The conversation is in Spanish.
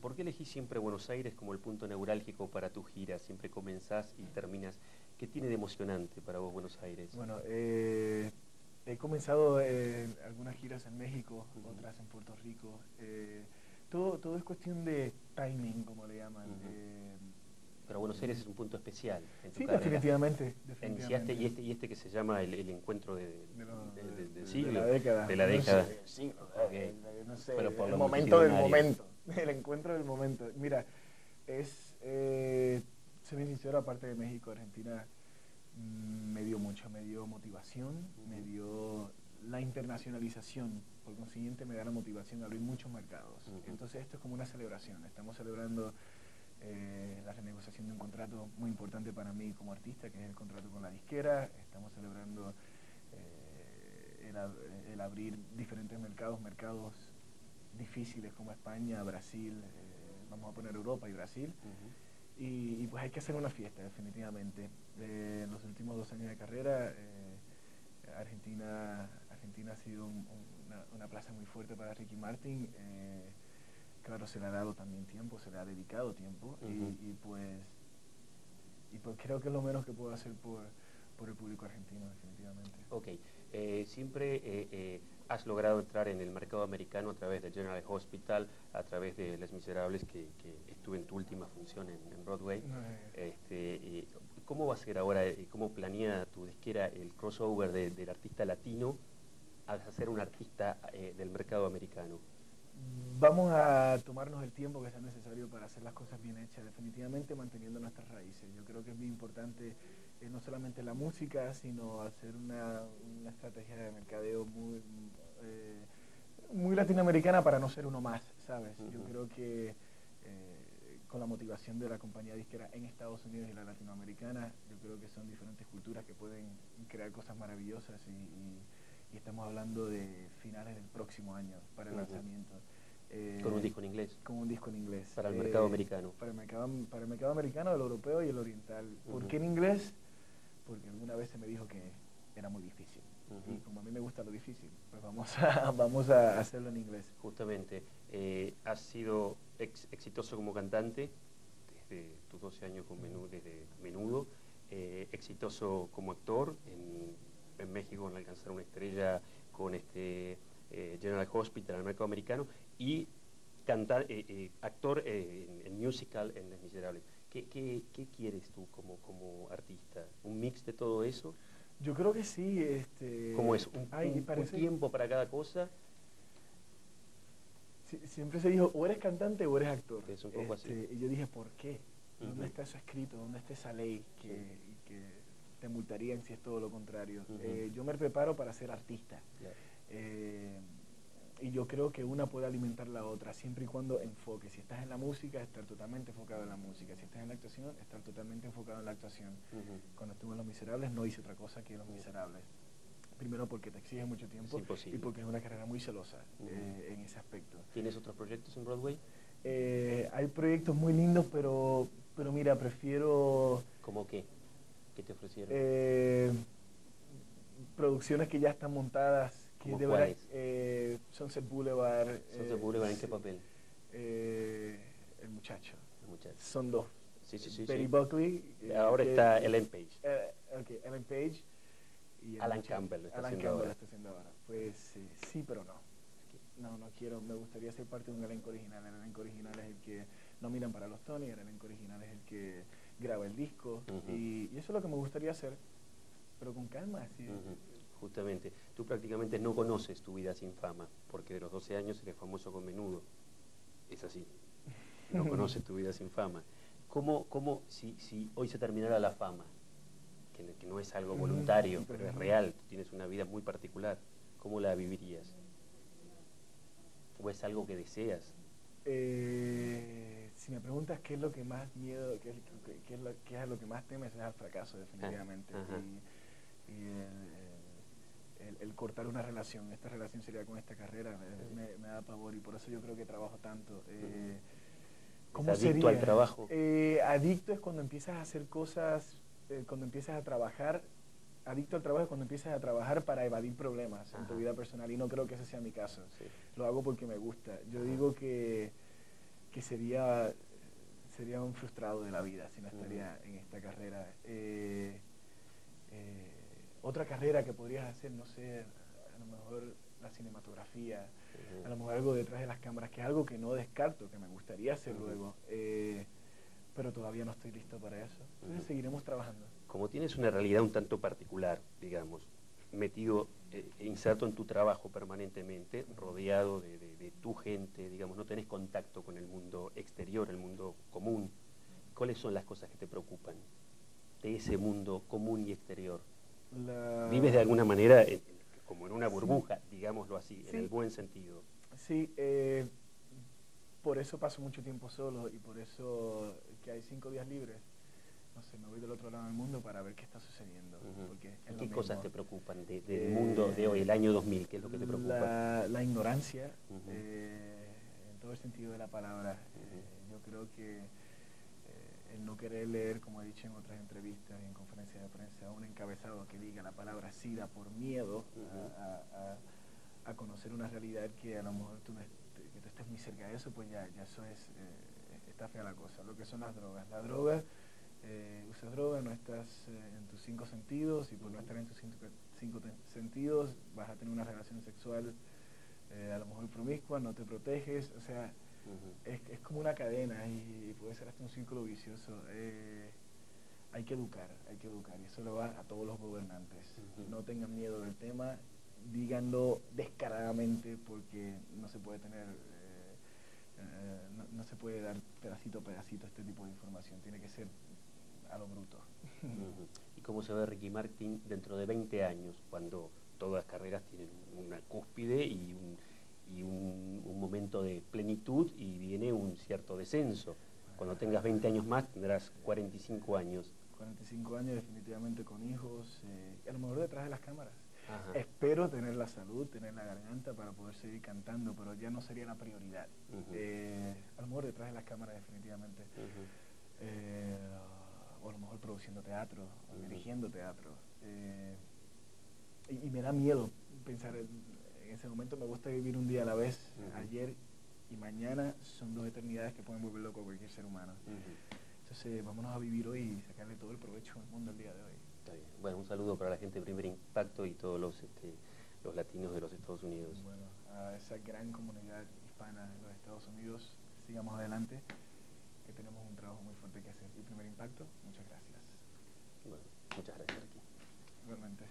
por qué elegís siempre Buenos Aires como el punto neurálgico para tu gira? Siempre comenzás y terminas. ¿Qué tiene de emocionante para vos Buenos Aires? Bueno, eh, he comenzado eh, algunas giras en México, otras en Puerto Rico. Eh, todo, todo es cuestión de timing, como le llaman. Pero Buenos Aires es un punto especial. En tu sí, definitivamente. definitivamente. y, este, y este que se llama el, encuentro de, del siglo. De la década. De la década. No sé, el momento del momento. El encuentro del momento. Mira, es, eh, soy bien sincero, aparte de México, Argentina mm, me dio mucho, me dio motivación, me dio la internacionalización, por consiguiente me da la motivación a abrir muchos mercados. Entonces esto es como una celebración, estamos celebrando eh, la renegociación de un contrato muy importante para mí como artista, que es el contrato con la disquera, estamos celebrando eh, el, abrir diferentes mercados, mercados difíciles como España, Brasil, eh, vamos a poner Europa y Brasil. y, pues hay que hacer una fiesta, definitivamente. en los últimos dos años de carrera, Argentina, Argentina ha sido una, una, plaza muy fuerte para Ricky Martin claro, se le ha dado también tiempo, se le ha dedicado tiempo y, pues y pues creo que es lo menos que puedo hacer por, el público argentino, definitivamente. Ok, eh, siempre eh, eh, has logrado entrar en el mercado americano a través de General Hospital, a través de Les Miserables, que, estuve en tu última función en, Broadway. Este, ¿Cómo va a ser ahora, cómo planea tu disquera el crossover del artista latino a ser un artista del mercado americano? vamos a tomarnos el tiempo que sea necesario para hacer las cosas bien hechas, definitivamente manteniendo nuestras raíces. Yo creo que es muy importante eh, no solamente la música, sino hacer una, estrategia de mercadeo muy, eh, muy latinoamericana para no ser uno más, ¿sabes? Yo creo que eh, con la motivación de la compañía disquera en Estados Unidos y la latinoamericana, yo creo que son diferentes culturas que pueden crear cosas maravillosas y, estamos hablando de finales del próximo año para el lanzamiento. Eh, con un disco en inglés. Con un disco en inglés. Para el mercado eh, americano. Para el mercado, para el mercado americano, el europeo y el oriental. ¿Por qué en inglés? Porque alguna vez se me dijo que era muy difícil. Y como a mí me gusta lo difícil, pues vamos a, vamos a hacerlo en inglés. Justamente, eh, has sido exitoso como cantante desde tus 12 años con menudo, desde menudo, exitoso como actor en, en México en alcanzar una estrella con este General Hospital, el mercado americano, y cantar, eh, eh, actor eh, en, musical en Les Miserables. ¿Qué, quieres tú como, como artista? ¿Un mix de todo eso? Yo creo que sí. Este, ¿Cómo es? ¿Un, tiempo para cada cosa? siempre se dijo, o eres cantante o eres actor. Es un poco así. Este, y yo dije, ¿por qué? ¿Dónde está eso escrito? ¿Dónde está esa ley que, te multarían si es todo lo contrario? yo me preparo para ser artista y yo creo que una puede alimentar la otra, siempre y cuando enfoque. Si estás en la música, estar totalmente enfocado en la música. Si estás en la actuación, estar totalmente enfocado en la actuación. Cuando estuve en Los Miserables no hice otra cosa que Los Miserables. Primero porque te exige mucho tiempo y porque es una carrera muy celosa eh, en ese aspecto. ¿Tienes otros proyectos en Broadway? Eh, hay proyectos muy lindos, pero, pero mira, prefiero... ¿Cómo qué? ¿Qué te ofrecieron? Eh, producciones que ya están montadas ¿Cómo de eh, Sunset Boulevard. Sunset Boulevard, ¿en qué papel? Eh, el muchacho. El muchacho. Son dos. Sí, sí, sí. Betty Buckley. Eh, Ahora está Ellen Page. Eh, ok, Ellen Page. Y Alan Campbell está Alan Campbell ahora. está haciendo ahora. Pues sí, pero no. No, no quiero, me gustaría ser parte de un elenco original. El elenco original es el que nominan para los Tony, el elenco original es el que graba el disco. y, y, eso es lo que me gustaría hacer, pero con calma. Así, justamente, tú prácticamente no conoces tu vida sin fama, porque de los 12 años eres famoso con menudo. Es así. No conoces tu vida sin fama. ¿Cómo, cómo si, si hoy se terminara la fama, que, no es algo voluntario, pero es real, tú tienes una vida muy particular, ¿cómo la vivirías? ¿O es algo que deseas? Eh, si me preguntas qué es lo que más miedo, qué es, lo, qué es lo que más temes, es al fracaso, definitivamente. Ah, y, el, cortar una relación. Esta relación sería con esta carrera, me, da pavor y por eso yo creo que trabajo tanto. Eh, ¿Cómo adicto al trabajo? Eh, adicto es cuando empiezas a hacer cosas, eh, cuando empiezas a trabajar. Adicto al trabajo es cuando empiezas a trabajar para evadir problemas en tu vida personal y no creo que ese sea mi caso. Lo hago porque me gusta. Yo digo que que sería, sería un frustrado de la vida si no estaría en esta carrera. Eh, otra carrera que podrías hacer, no sé, a lo mejor la cinematografía, a lo mejor algo detrás de las cámaras, que es algo que no descarto, que me gustaría hacer luego, eh, pero todavía no estoy listo para eso. Entonces seguiremos trabajando. Como tienes una realidad un tanto particular, digamos, metido, eh, inserto en tu trabajo permanentemente, rodeado de, tu gente, digamos, no tenés contacto con el mundo exterior, el mundo común. ¿Cuáles son las cosas que te preocupan de ese mundo común y exterior? ¿Vives de alguna manera como en una burbuja, digámoslo así, en el buen sentido? Sí, eh, por eso paso mucho tiempo solo y por eso que hay cinco días libres no sé, me voy del otro lado del mundo para ver qué está sucediendo. ¿Qué cosas te preocupan del eh, mundo de hoy, el año 2000? ¿Qué es lo que te preocupa? La, ignorancia, eh, en todo el sentido de la palabra. Yo creo que el no querer leer, como he dicho en otras entrevistas y en conferencias de prensa, un encabezado que diga la palabra SIDA por miedo a, conocer una realidad que a lo mejor tú, que tú estés muy cerca de eso, pues ya, ya eso es, está fea la cosa. Lo que son las drogas. Las drogas eh, usas droga, no estás eh, en tus cinco sentidos y por no estar en tus cinco, sentidos vas a tener una relación sexual eh, a lo mejor promiscua, no te proteges, o sea, es, como una cadena y, puede ser hasta un círculo vicioso. Eh, hay que educar, hay que educar y eso lo va a todos los gobernantes. No tengan miedo del tema, díganlo descaradamente porque no se puede tener no, se puede dar pedacito a pedacito este tipo de información, tiene que ser a lo bruto. ¿Y cómo se ve Ricky Martin dentro de 20 años, cuando todas las carreras tienen una cúspide y y viene un cierto descenso? Cuando tengas 20 años más tendrás 45 años. 45 años definitivamente con hijos, eh, y a lo mejor detrás de las cámaras. Espero tener la salud, tener la garganta para poder seguir cantando, pero ya no sería la prioridad. Eh, a lo mejor detrás de las cámaras definitivamente o a lo mejor produciendo teatro, o dirigiendo teatro. Eh, y, me da miedo pensar en, ese momento, me gusta vivir un día a la vez, ayer y mañana son dos eternidades que pueden volver loco a cualquier ser humano. Entonces, vámonos a vivir hoy y sacarle todo el provecho al mundo el día de hoy. Está bien. Bueno, un saludo para la gente de Primer Impacto y todos los, este, los latinos de los Estados Unidos. Bueno, a esa gran comunidad hispana de los Estados Unidos, sigamos adelante tenemos un trabajo muy fuerte que hacer. Y primer impacto, muchas gracias. Bueno, muchas gracias, aquí. Igualmente.